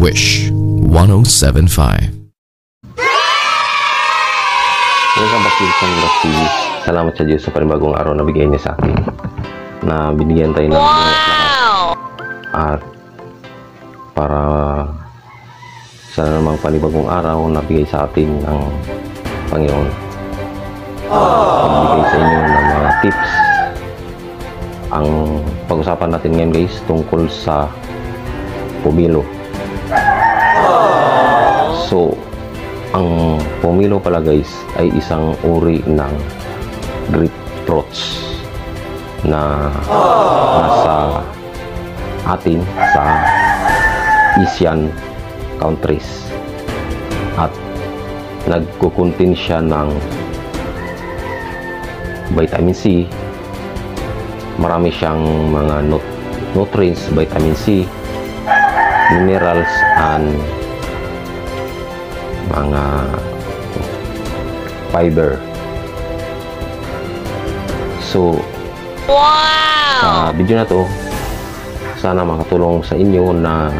Wish 1075. Welcome back to TV. Salamat sa Diyos sa panibagong araw na bigay niya sa akin. Na binigyan tayo ng wow! At para sa namang panibagong araw na bigay sa atin ng Panginoon. Pagbigay sa inyo ng mga tips. Ang pag-usapan natin ngayon guys tungkol sa pumilo. So, ang pomelo pala guys ay isang uri ng grapefruits na nasa atin sa Asian countries. At nagkukuntin siya ng vitamin C. Marami siyang mga nut nutrients vitamin C minerals and mga fiber. So, wow! sa video na to, sana makatulong sa inyo na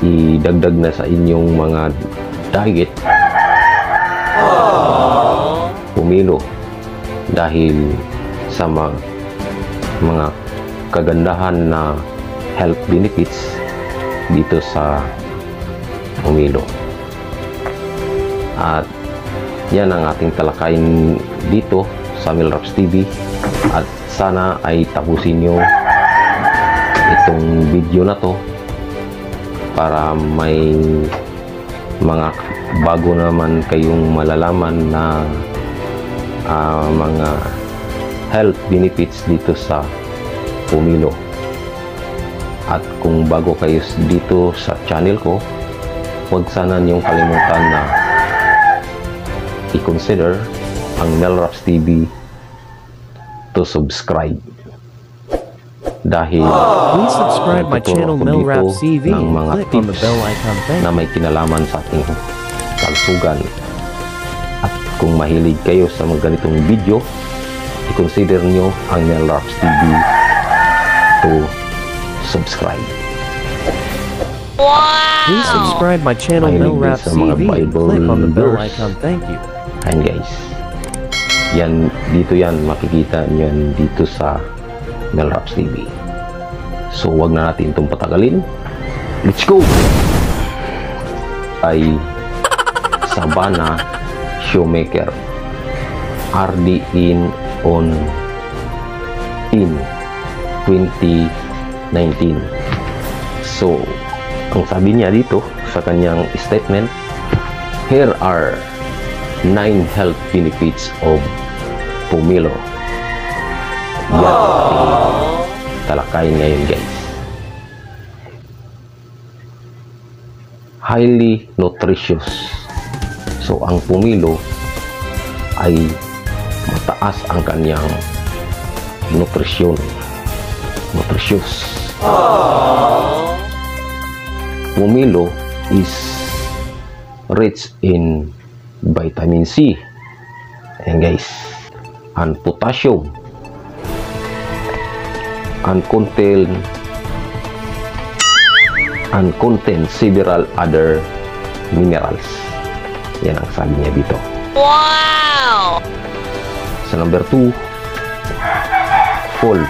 idagdag na sa inyong mga diet pumilo dahil sa mga, mga kagandahan na health benefits dito sa pumilo. At yan ang ating talakayin dito sa Milrocks TV. At sana ay tapusin nyo itong video na to para may mga bago naman kayong malalaman na uh, mga health benefits dito sa Pumilo. At kung bago kayo dito sa channel ko, huwag sana niyong kalimutan na i-consider ang Melraps TV to subscribe. Dahil Please subscribe my channel Melraps TV ng and mga click on the bell icon. Thank na may kinalaman sa ating kalusugan. At kung mahilig kayo sa mga ganitong video, i-consider nyo ang Melraps TV to subscribe. Please subscribe my channel Melraps TV click on the bell icon. Thank you. Ayan guys. Yan, dito yan, makikita nyo yan dito sa Melraps TV. So, wag na natin itong patagalin. Let's go! Ay Sabana Shoemaker RD in on in 2019. So, ang sabi niya dito sa kanyang statement, here are 9 health benefits of Pumilo. Yan ang ating talakayin ngayon guys. Highly nutritious. So ang Pumilo ay mataas ang kanyang nutrisyon. Nutritious. Pumilo is rich in vitamin C. Ayan guys. And potassium. And contain and contain several other minerals. Yan ang sabi niya dito. Wow! Sa number 2, full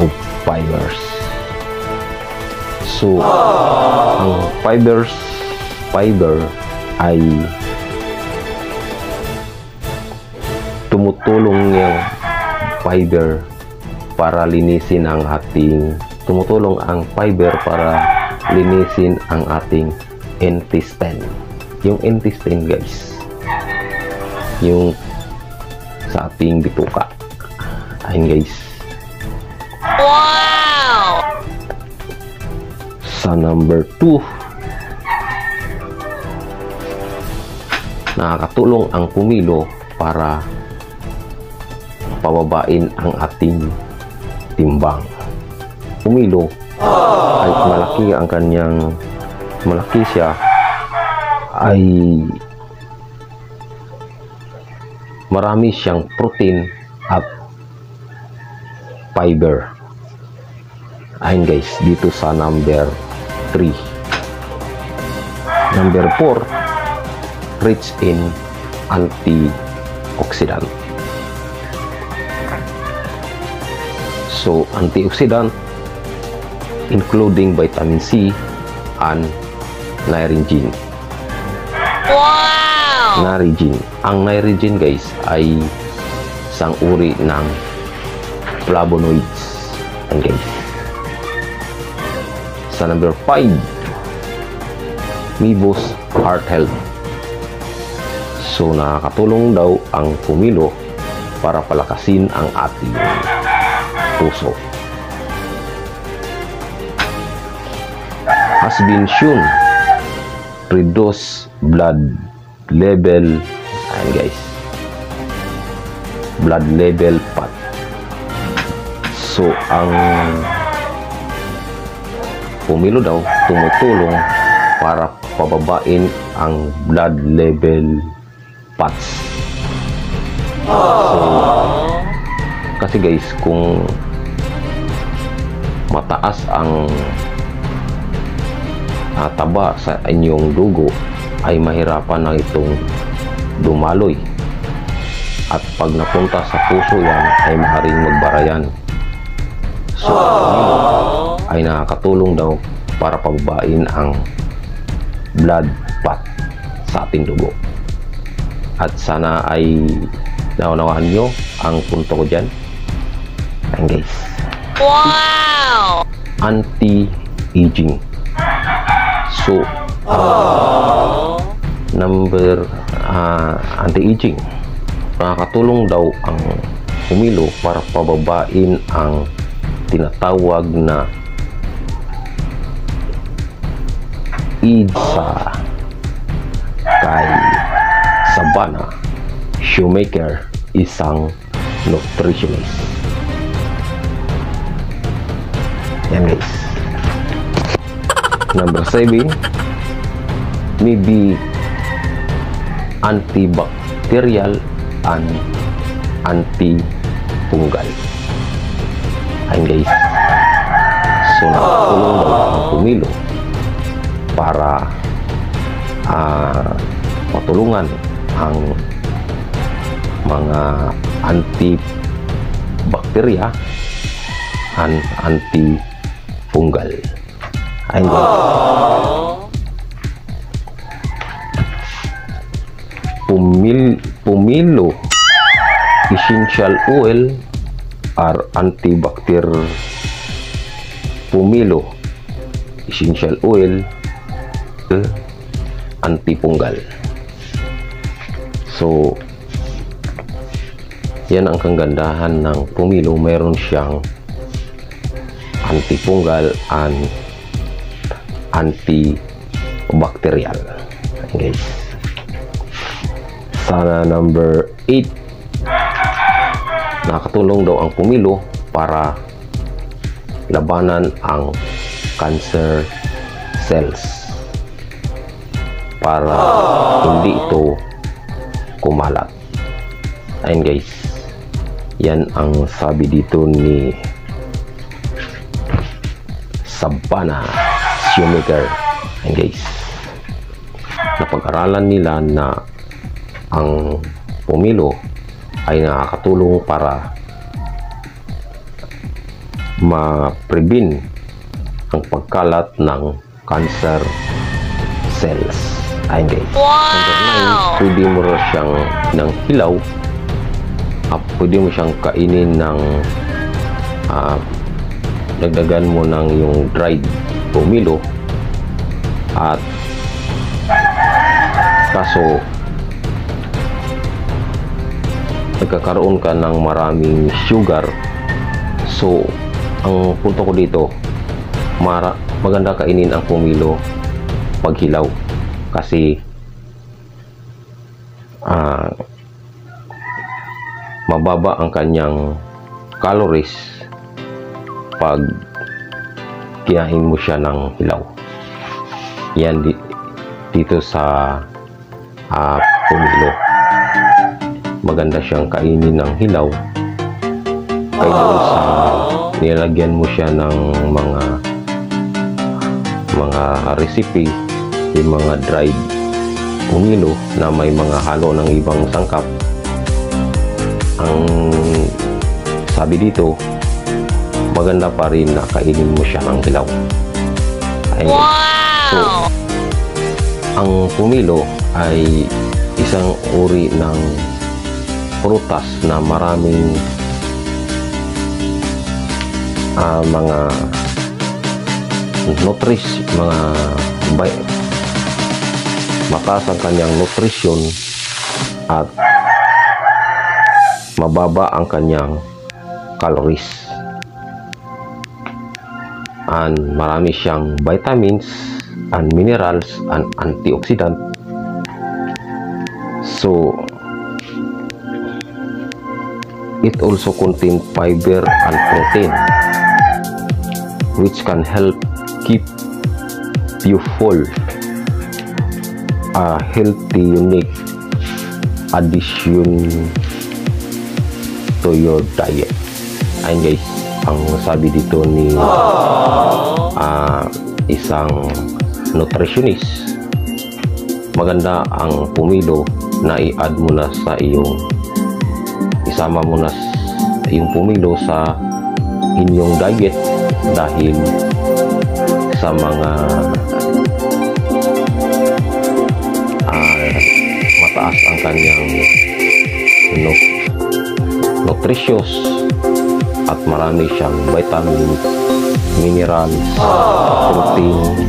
of fibers. So, ang fibers, fiber ay tumutulong yung fiber para linisin ang ating tumutulong ang fiber para linisin ang ating intestine. Yung intestine guys, yung sa ating bituka. Ayun guys. Wow! Sa number 2, nakakatulong ang pumilo para pababain ang ating timbang. Pumilo ay malaki ang kanyang malaki siya ay marami siyang protein at fiber. Ayun guys, dito sa number 3. Number 4, rich in antioxidant. So, antioxidant including vitamin C and niacin. Wow! Niacin. Ang niacin guys ay isang uri ng flavonoids. Yan guys. Sa number 5, Mibos Heart Health. So nakakatulong daw ang pumilo para palakasin ang ating puso. Has been shown reduce blood level ayan guys blood level fat so ang pumilo daw tumutulong para pababain ang blood level fats so kasi guys kung mataas ang ah, taba sa inyong dugo ay mahirapan na itong dumaloy. At pag napunta sa puso yan ay maaaring magbarayan. So ang ay nakakatulong daw para pababain ang blood fat sa ating dugo. At sana ay naunawaan nyo ang punto ko dyan. Ayan guys Wow! anti-aging. So, number ah, anti-aging. Nakakatulong daw ang humilo para pababain ang tinatawag na EDSA kay Sabana Shoemaker isang nutritionist. Yan. Number 7, maybe antibacterial and antifungal. Ayan guys. So, nakatulong daw ang pumilo para ah, matulungan ang mga antibacteria and antifungal. Ayan guys. Pumil, pumilo. Essential oil are antibacterial pumilo. Essential oil eh, antifungal so yan ang kagandahan ng pumilo. Meron siyang antifungal and antibacterial. Guys sana number 8 nakatulong daw ang pumilo para labanan ang cancer cells. Para hindi ito kumalat. Ayun guys. Yan ang sabi dito ni Sabana Shoemaker ayun guys napag-aralan nila na ang pumilo ay nakakatulong para ma-prevent ang pagkalat ng cancer cells. Ayun guys. Number 9, Wow! pwede mo rin siyang ng hilaw. Ah, pwede mo siyang kainin ng ah, dagdagan mo ng yung dried pumilo at kaso nagkakaroon ka ng maraming sugar. So ang punto ko dito mara, maganda kainin ang pumilo pag hilaw. Kasi ah, mababa ang kanyang calories pag kinain mo siya ng hilaw. Yan di, dito sa ah, pumilo maganda siyang kainin ng hilaw. Kaya sa nilagyan mo siya ng mga mga recipe yung mga dried pumilo na may mga halo ng ibang sangkap. Ang sabi dito, maganda pa rin na kainin mo siya ng hilaw. Ay, Wow! ang pumilo ay isang uri ng prutas na maraming ah, mga nutris, mga bi- mataas ang kanyang nutrisyon at mababa ang kanyang calories. And marami siyang vitamins and minerals and antioxidant. So, it also contain fiber and protein which can help keep you full. A healthy unique addition to your diet. Ayun guys ang sabi dito ni ah, isang nutritionist. Maganda ang pumilo na i-add mo na sa iyong isama mo na yung pumilo sa inyong diet dahil sa mga ah, mataas ang kanyang nu- nutritious at marami siyang vitamins, minerals, protein,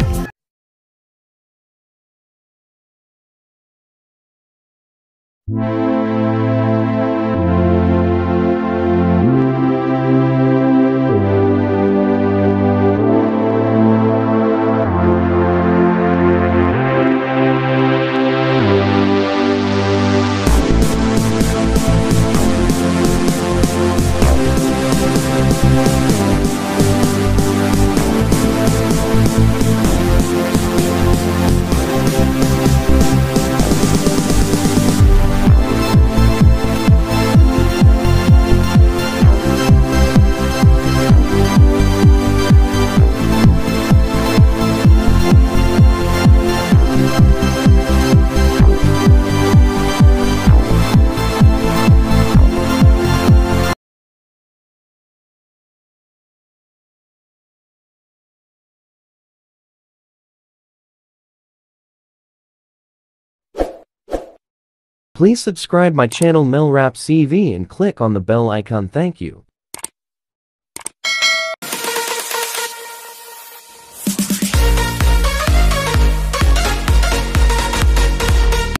Please subscribe my channel Mel Melrap CV and click on the bell icon. Thank you.